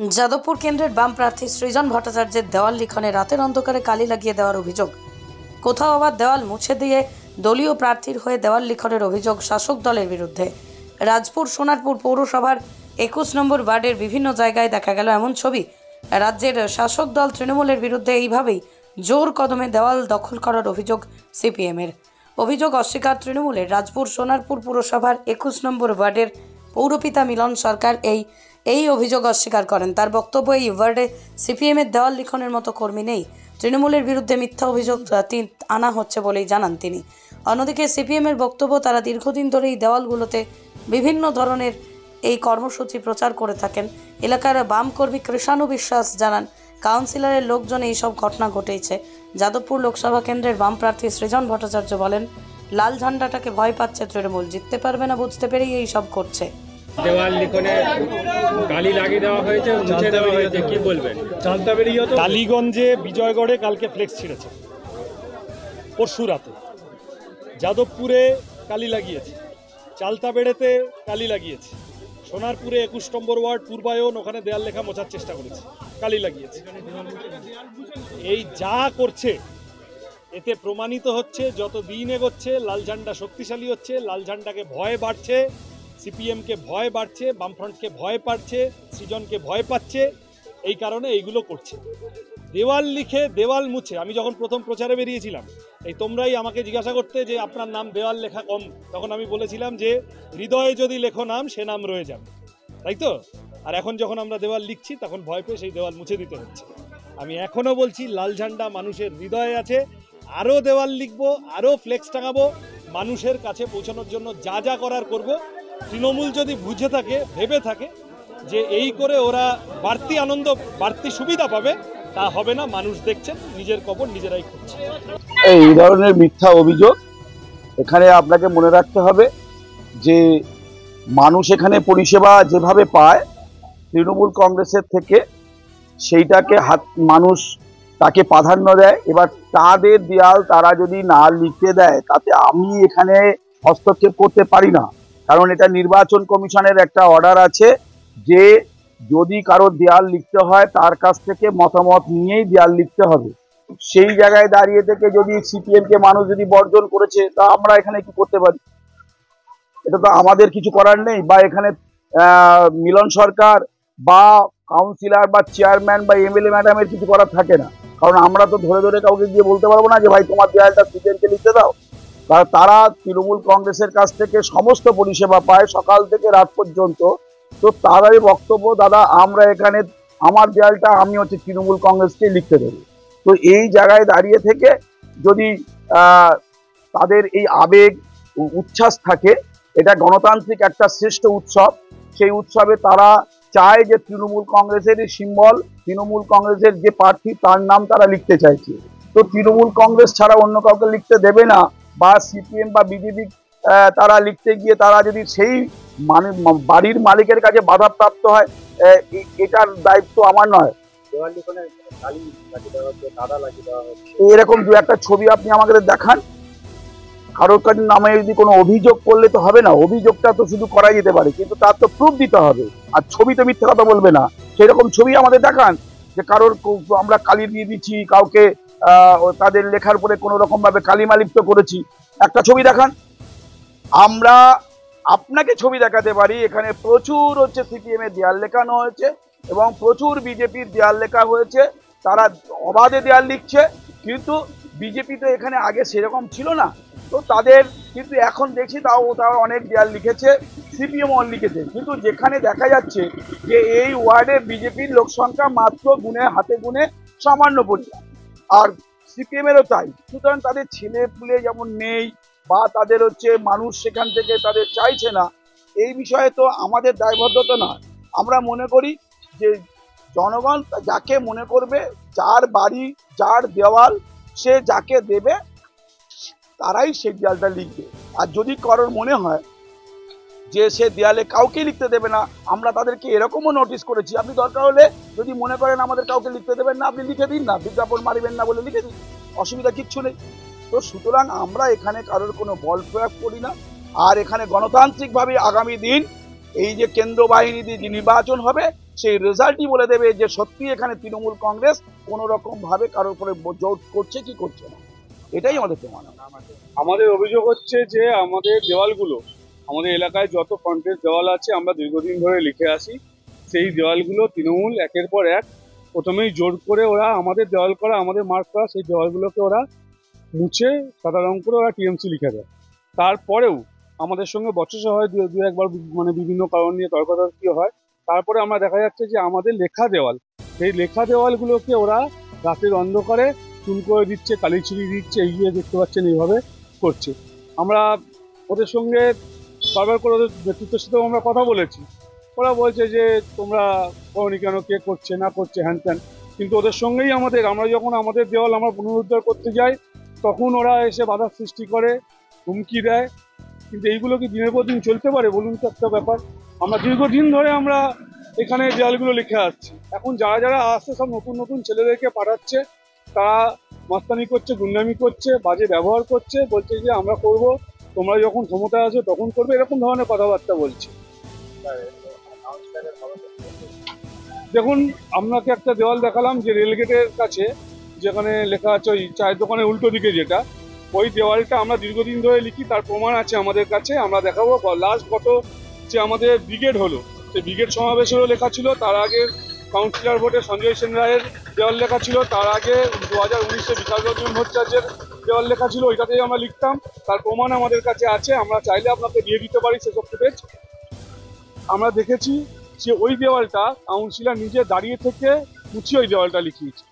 যাদবপুর কেন্দ্রের বাম প্রার্থী সৃজন ভট্টাচার্যের দেওয়াল লিখনে রাতের অন্ধকারে কালি লাগিয়ে দেওয়ার অভিযোগ। কোথাও আবার দেওয়াল মুছে দিয়ে দলীয় প্রার্থীর হয়ে দেওয়াল লিখনের অভিযোগ শাসক দলের বিরুদ্ধে। রাজপুর সোনারপুর পৌরসভার একুশ নম্বর ওয়ার্ডের বিভিন্ন জায়গায় দেখা গেল এমন ছবি। রাজ্যের শাসক দল তৃণমূলের বিরুদ্ধে এইভাবেই জোর কদমে দেওয়াল দখল করার অভিযোগ সিপিএমের। অভিযোগ অস্বীকার তৃণমূলের। রাজপুর সোনারপুর পুরসভার একুশ নম্বর ওয়ার্ডের পৌরপিতা মিলন সরকার এই এই অভিযোগ অস্বীকার করেন। তার বক্তব্য এই ওয়ার্ডে সিপিএমের দেওয়াল লিখনের মতো কর্মী নেই। তৃণমূলের বিরুদ্ধে মিথ্যা অভিযোগ আনা হচ্ছে বলেই জানান তিনি। অন্যদিকে সিপিএমের বক্তব্য তারা দীর্ঘদিন ধরে এই দেওয়ালগুলোতে বিভিন্ন ধরনের এই কর্মসূচি প্রচার করে থাকেন। এলাকার বাম কর্মী কৃষাণু বিশ্বাস জানান, কাউন্সিলরের লোকজন এইসব ঘটনা ঘটেছে যাদবপুর লোকসভা কেন্দ্রের বাম প্রার্থী সৃজন ভট্টাচার্য বলেন, লাল ঝান্ডাটাকে ভয় পাচ্ছে তৃণমূল, জিততে পারবে না, বুঝতে পেরেই এই সব করছে। দেওয়াল লিখনে কালি লাগিয়ে দেওয়া হয়েছে মুছে দেওয়া হয়েছে কি বলবেন টালিগঞ্জে বিজয়গড়ে কালকে ফ্লেক্স ছিঁড়েছে। পরশু রাতে যাদবপুরে কালি লাগিয়েছে। চালতাবেড়েতে কালি লাগিয়েছে। সোনারপুরে একুশ নম্বর ওয়ার্ড পূর্বায়ন ওখানে দেয়াল লেখা মোছার চেষ্টা করেছে। কালি লাগিয়েছে। এই যা করছে এতে প্রমাণিত হচ্ছে যত দিন এগোচ্ছে লাল ঝান্ডা শক্তিশালী হচ্ছে লাল ঝান্ডাকে ভয় বাড়ছে সিপিএমকে ভয় বাড়ছে, বামফ্রন্টকে ভয় পাচ্ছে, সৃজনকে ভয় পাচ্ছে, এই কারণে এইগুলো করছে। দেওয়াল লিখে দেওয়াল মুছে, আমি যখন প্রথম প্রচারে বেরিয়েছিলাম, এই তোমরাই আমাকে জিজ্ঞাসা করতে যে আপনার নাম দেওয়াল লেখা কম, তখন আমি বলেছিলাম যে হৃদয়ে যদি লেখো নাম, সে নাম রয়ে যাবে। তাই তো? আর এখন যখন আমরা দেওয়াল লিখছি, তখন ভয় পেয়ে সেই দেওয়াল মুছে দিতে হচ্ছে। আমি এখনও বলছি, লাল ঝান্ডা মানুষের হৃদয়ে আছে, আরও দেওয়াল লিখব, আরও ফ্লেক্স টাঙাবো, মানুষের কাছে পৌঁছানোর জন্য যা যা করার করব তৃণমূল যদি বুঝে থাকে, ভেবে থাকে যে এই করে ওরা বাড়তি আনন্দ, বাড়তি সুবিধা পাবে, তা হবে না। মানুষ দেখছেন, নিজের কবর নিজেরাই করছে এই ধরনের মিথ্যা অভিযোগ এখানে আপনাকে মনে রাখতে হবে যে মানুষ এখানে পরিষেবা যেভাবে পায়, তৃণমূল কংগ্রেসের থেকে সেইটাকে হাত, মানুষ তাকে প্রাধান্য দেয়। এবার তাদের দেয়াল তারা যদি না লিখতে দেয়, তাতে আমি এখানে হস্তক্ষেপ করতে পারি না। কারণ এটা নির্বাচন কমিশনের একটা অর্ডার আছে যে যদি কারও দেয়াল লিখতে হয়, তার কাছ থেকে মতামত নিয়েই দেয়াল লিখতে হবে। সেই জায়গায় দাঁড়িয়ে থেকে যদি সিপিএম কে মানুষ যদি বর্জন করেছে, তা আমরা এখানে কি করতে পারি? এটা তো আমাদের কিছু করার নেই। বা এখানে মিলন সরকার বা কাউন্সিলর বা চেয়ারম্যান বা এমএলএ ম্যাডামের কিছু করার থাকে না। কারণ আমরা তো ধরে ধরে কাউকে গিয়ে বলতে পারব না যে, ভাই, তোমার দেয়ালটা সিপিএমকে লিখতে দাও। তারা তৃণমূল কংগ্রেসের কাছ থেকে সমস্ত পরিষেবা পায় সকাল থেকে রাত পর্যন্ত। তো তারাই বক্তব্য, দাদা, আমরা এখানে, আমার দেয়ালটা, আমি হচ্ছে তৃণমূল কংগ্রেসকে লিখতে দেবো। তো এই জায়গায় দাঁড়িয়ে থেকে যদি তাদের এই আবেগ উচ্ছ্বাস থাকে, এটা গণতান্ত্রিক একটা শ্রেষ্ঠ উৎসব। সেই উৎসবে তারা চায় যে তৃণমূল কংগ্রেসের সিম্বল, তৃণমূল কংগ্রেসের যে প্রার্থী, তার নাম তারা লিখতে চাইছে। তো তৃণমূল কংগ্রেস ছাড়া অন্য কাউকে লিখতে দেবে না। বা সিপিএম বা বিজেপি তারা লিখতে গিয়ে তারা যদি সেই মানে বাড়ির মালিকের কাছে বাধাপ্রাপ্ত হয় এটার দায়িত্ব আমার নয়। এরকম দু একটা ছবি আপনি আমাকে দেখান। কারোর কাছে নামে যদি কোনো অভিযোগ করলে তো হবে না অভিযোগটা তো শুধু করা যেতে পারে কিন্তু তার তো প্রুফ দিতে হবে। আর ছবি তো মিথ্যে কথা বলবে না। সেরকম ছবি আমাদের দেখান যে কারোর আমরা কালি দিয়ে দিচ্ছি কাউকে তাদের লেখার উপরে কোনো রকম ভাবে কালিমা লিপ্ত করেছি। একটা ছবি দেখান। আমরা আপনাকে ছবি দেখাতে পারি। এখানে প্রচুর হচ্ছে সিপিএম এর দেয়াল লেখানো হয়েছে এবং প্রচুর বিজেপির দেয়াল লেখা হয়েছে। তারা অবাধে দেয়াল লিখছে, কিন্তু বিজেপি তো এখানে আগে সেরকম ছিল না। তো তাদের কিন্তু এখন দেখছি তাও তারা অনেক দেয়াল লিখেছে, সিপিএম লিখেছে। কিন্তু যেখানে দেখা যাচ্ছে যে এই ওয়ার্ডে বিজেপির লোক সংখ্যা মাত্র গুণে, হাতে গুণে সামান্য পরিমাণ। আর সিপিএম এরও তাই। সুতরাং তাদের ছেলে পুলে যেমন নেই বা তাদের হচ্ছে মানুষ সেখান থেকে তাদের চাইছে না, এই বিষয়ে তো আমাদের দায়বদ্ধতা না আমরা মনে করি যে জনগণ যাকে মনে করবে, যার বাড়ি, যার দেওয়াল, সে যাকে দেবে, তারাই সেই দেয়ালটা লিখবে। আর যদি কারোর মনে হয় যে সে দেয়ালে কাউকে লিখতে দেবে না, আমরা তাদেরকে এরকমও নোটিশ করেছি। আপনি দরকার হলে যদি মনে করেন আমাদের কাউকে লিখতে দেবেন না, আপনি লিখে দিন না, বিজ্ঞাপন মারিবেন না বলে লিখে দিন। অসুবিধা কিচ্ছু নেই। তো সুতরাং আমরা এখানে কারোর কোনো বল প্রয়োগ করি না। আর এখানে গণতান্ত্রিকভাবে আগামী দিন এই যে কেন্দ্র বাহিনী দিয়ে নির্বাচন হবে, সেই রেজাল্টই বলে দেবে যে সত্যি এখানে তৃণমূল কংগ্রেস কোনো রকম ভাবে কারোর উপরে জোট করছে কি করছে না। এটাই আমাদের প্রমাণ। আমাদের অভিযোগ হচ্ছে যে আমাদের দেওয়ালগুলো আমাদের এলাকায় যত কন্টেস্ট দেওয়াল আছে, আমরা দীর্ঘদিন ধরে লিখে আসি। সেই দেওয়ালগুলো তৃণমূল একের পর এক। প্রথমেই জোর করে ওরা আমাদের দেওয়াল করা, আমাদের মার্ক করা, সেই দেওয়ালগুলোকে ওরা মুছে সাদা রং করে ওরা টিএমসি লিখে দেয়। তারপরেও আমাদের সঙ্গে বচসা হয়, দু দু, একবার মানে বিভিন্ন কারণ নিয়ে তর্কাতর্কি হয়। তারপরে আমরা দেখা যাচ্ছে যে আমাদের লেখা দেওয়াল, সেই লেখা দেওয়ালগুলোকে ওরা রাতের অন্ধকারে চুল করে দিচ্ছে, কালি ছিড়ি দিচ্ছে, এই যে দেখতে পাচ্ছেন এইভাবে করছে। আমরা ওদের সঙ্গে বারবার করে ওদের নেতৃত্বের সাথেও আমরা কথা বলেছি। ওরা বলছে যে, তোমরা করনি কেন? কে করছে? না করছে? হ্যান ত্যান। কিন্তু ওদের সঙ্গেই আমাদের, আমরা যখন আমাদের দেওয়াল আমরা পুনরুদ্ধার করতে যাই, তখন ওরা এসে বাধার সৃষ্টি করে, হুমকি দেয়। কিন্তু এইগুলো কি দিনের পর দিন চলতে পারে? বলুন তো একটা ব্যাপার। আমরা দীর্ঘদিন ধরে আমরা এখানে দেওয়ালগুলো লিখে আসছি। এখন যারা যারা আসছে সব নতুন নতুন ছেলেদেরকে পাঠাচ্ছে। তারা মস্তানি করছে, গুন্ডামি করছে, বাজে ব্যবহার করছে, বলছে যে, আমরা করব। তোমরা যখন ক্ষমতায় আছো, তখন করবে, এরকম ধরনের কথাবার্তা বলছে। দেখুন, আপনাকে একটা দেওয়াল দেখালাম যে রেলগেটের কাছে, যেখানে লেখা আছে ওই চায়ের দোকানের উল্টো দিকে যেটা। ওই দেওয়ালটা আমরা দীর্ঘদিন ধরে লিখি, তার প্রমাণ আছে আমাদের কাছে, আমরা দেখাবো। লাস্ট গত যে আমাদের ব্রিগেড হলো, সেই ব্রিগেড সমাবেশেরও লেখা ছিল, তার আগে কাউন্সিলর ভোটে সঞ্জয় সেন রায়ের দেওয়াল লেখা ছিল, তার আগে দু হাজার উনিশে বিকাশ রঞ্জন ভট্টাচার্যের দেওয়াল লেখা ছিল, ওইটাতেই আমরা লিখতাম। তার প্রমাণ আমাদের কাছে আছে, আমরা চাইলে আপনাকে দিয়ে দিতে পারি সেসব ফুটেজ আমরা দেখেছি যে ওই দেওয়ালটা কাউন্সিলার নিজে দাঁড়িয়ে থেকে উঁচিয়ে ওই দেওয়ালটা লিখিয়েছে।